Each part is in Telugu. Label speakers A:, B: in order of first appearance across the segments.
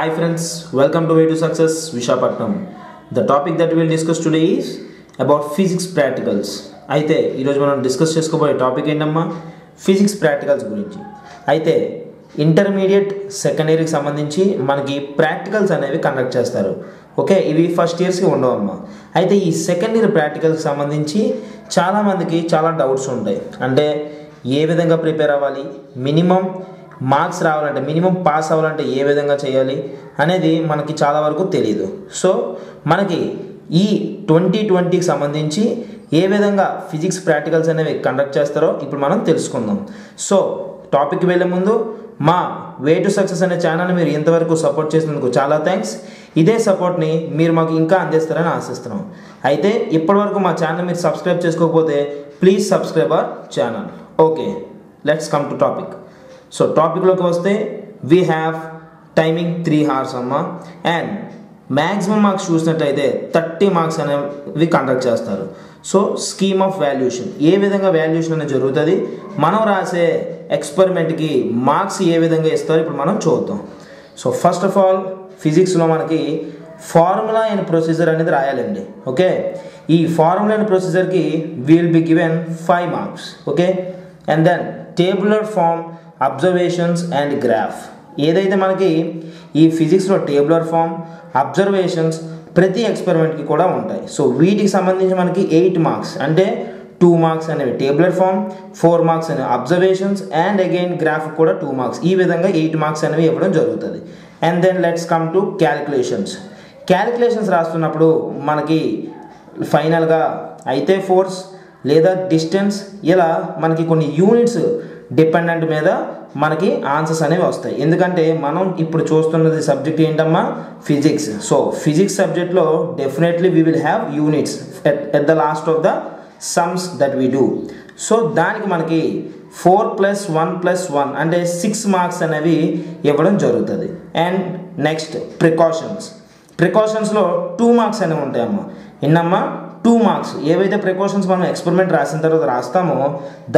A: Hi friends, welcome to Way to Success Vishakhapatnam. The topic that we'll discuss today is about physics practicals. అయితే ఈరోజు మనం డిస్కస్ చేసుకోబోయే టాపిక్ ఏంటమ్మా? ఫిజిక్స్ ప్రాక్టికల్స్ గురించి. అయితే ఇంటర్మీడియట్ సెకండ్ ఇయర్కి సంబంధించి మనకి ప్రాక్టికల్స్ అనేవి కండక్ట్ చేస్తారు. ఓకే ఇవి ఫస్ట్ ఇయర్స్కి ఉండవమ్మా. అయితే ఈ సెకండ్ ఇయర్ ప్రాక్టికల్కి సంబంధించి చాలామందికి చాలా డౌట్స్ ఉంటాయి. అంటే ఏ విధంగా ప్రిపేర్ అవ్వాలి? మినిమం మార్క్స్ రావాలంటే మినిమం పాస్ అవ్వాలంటే ఏ విధంగా చేయాలి అనేది మనకి చాలా వరకు తెలియదు సో మనకి ఈ ట్వంటీ ట్వంటీకి సంబంధించి ఏ విధంగా ఫిజిక్స్ ప్రాక్టికల్స్ అనేవి కండక్ట్ చేస్తారో ఇప్పుడు మనం తెలుసుకుందాం. సో టాపిక్ వెళ్ళే ముందు మా వే టు సక్సెస్ అనే ఛానల్ని మీరు ఇంతవరకు సపోర్ట్ చేసినందుకు చాలా థ్యాంక్స్. ఇదే సపోర్ట్ని మీరు మాకు ఇంకా అందిస్తారని ఆశిస్తున్నాం. అయితే ఇప్పటివరకు మా ఛానల్ మీరు సబ్స్క్రైబ్ చేసుకోకపోతే please subscribe our channel. Okay let's come to topic. So టాపిక్లోకి వస్తే we have timing three hours అమ్మ. అండ్ మ్యాక్సిమం మార్క్స్ చూసినట్లయితే థర్టీ మార్క్స్ అనేవి కండక్ట్ చేస్తారు. సో స్కీమ్ ఆఫ్ వాల్యూషన్ ఏ విధంగా వాల్యూషన్ అనేది జరుగుతుంది? మనం రాసే ఎక్స్పెరిమెంట్కి మార్క్స్ ఏ విధంగా ఇస్తారో? ఇప్పుడు మనం చూద్దాం. సో ఫస్ట్ ఆఫ్ ఆల్ ఫిజిక్స్లో మనకి ఫార్ములా అండ్ ప్రొసీజర్ అనేది రాయాలండి. ఓకే ఈ formula and ప్రొసీజర్కి will be given five marks okay and then tabular form observations and graph. ఏదైతే మనకి ఈ ఫిజిక్స్లో టేబులర్ ఫామ్ అబ్జర్వేషన్స్ ప్రతి ఎక్స్పెరిమెంట్కి కూడా ఉంటాయి. సో వీటికి సంబంధించి మనకి ఎయిట్ మార్క్స్ అంటే టూ మార్క్స్ అనేవి టేబులర్ ఫామ్ ఫోర్ మార్క్స్ అనేవి అబ్జర్వేషన్స్ అండ్ అగైన్ గ్రాఫ్ కూడా టూ మార్క్స్. ఈ విధంగా ఎయిట్ మార్క్స్ అనేవి ఇవ్వడం జరుగుతుంది. And then let's come to calculations calculations రాస్తున్నప్పుడు మనకి ఫైనల్గా అయితే ఫోర్స్ లేదా డిస్టెన్స్ ఇలా మనకి కొన్ని యూనిట్స్ డిపెండెంట్ మీద మనకి ఆన్సర్స్ అనేవి వస్తాయి. ఎందుకంటే మనం ఇప్పుడు చూస్తున్నది సబ్జెక్ట్ ఏంటమ్మా? ఫిజిక్స్. సో ఫిజిక్స్ సబ్జెక్ట్లో definitely we will have units at the last of the sums that we do so దానికి మనకి four plus one plus one అంటే సిక్స్ మార్క్స్ అనేవి ఇవ్వడం జరుగుతుంది. అండ్ నెక్స్ట్ ప్రికాషన్స్ ప్రికాషన్స్లో టూ మార్క్స్ అనేవి ఉంటాయమ్మా. ఎన్నమ్మా టూ మార్క్స్ ఏవైతే ప్రికాషన్స్ మనం ఎక్స్పెరిమెంట్ రాసిన తర్వాత రాస్తామో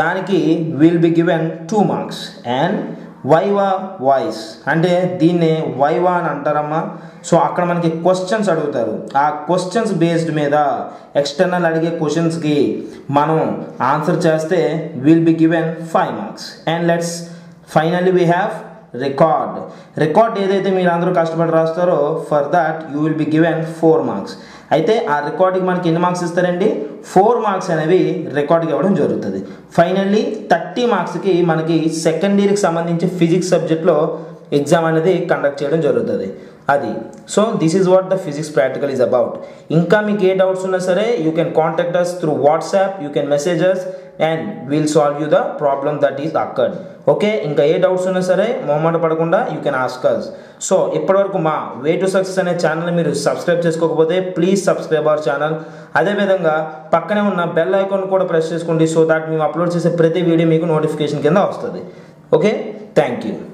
A: దానికి will be given two marks and viva voce అంటే దీన్నే వైవా అని అంటారమ్మా. సో అక్కడ మనకి క్వశ్చన్స్ అడుగుతారు. ఆ క్వశ్చన్స్ బేస్డ్ మీద ఎక్స్టర్నల్ అడిగే క్వశ్చన్స్కి మనం ఆన్సర్ చేస్తే will be given five marks and let's finally we have record record ఏదైతే మీరు అందరూ కష్టపడి రాస్తారో for that you will be given four marks అయితే ఆ రికార్డుకి మనకి ఎన్ని మార్క్స్ ఇస్తారండి? ఫోర్ మార్క్స్ అనేవి రికార్డ్కి ఇవ్వడం జరుగుతుంది. ఫైనల్లీ థర్టీ మార్క్స్కి మనకి సెకండ్ ఇయర్కి సంబంధించి ఫిజిక్స్ సబ్జెక్ట్లో ఎగ్జామ్ అనేది కండక్ట్ చేయడం జరుగుతుంది. అది. So this is what the physics practical is about ఇంకా మీకు ఏ డౌట్స్ ఉన్నా సరే you can contact us through WhatsApp you can messages and will solve you the problem that is అక్కడ్ okay ఇంకా ఏ డౌట్స్ ఉన్నా సరే మొహమాట పడకుండా you can ask us so ఇప్పటివరకు మా వే టు సక్సెస్ అనే ఛానల్ మీరు సబ్స్క్రైబ్ చేసుకోకపోతే ప్లీజ్ సబ్స్క్రైబ్ అవర్ ఛానల్ అదేవిధంగా పక్కనే ఉన్న బెల్ ఐకాన్ కూడా ప్రెస్ చేసుకోండి సో దాట్ మేము అప్లోడ్ చేసే ప్రతి వీడియో మీకు నోటిఫికేషన్ కింద వస్తుంది. Okay thank you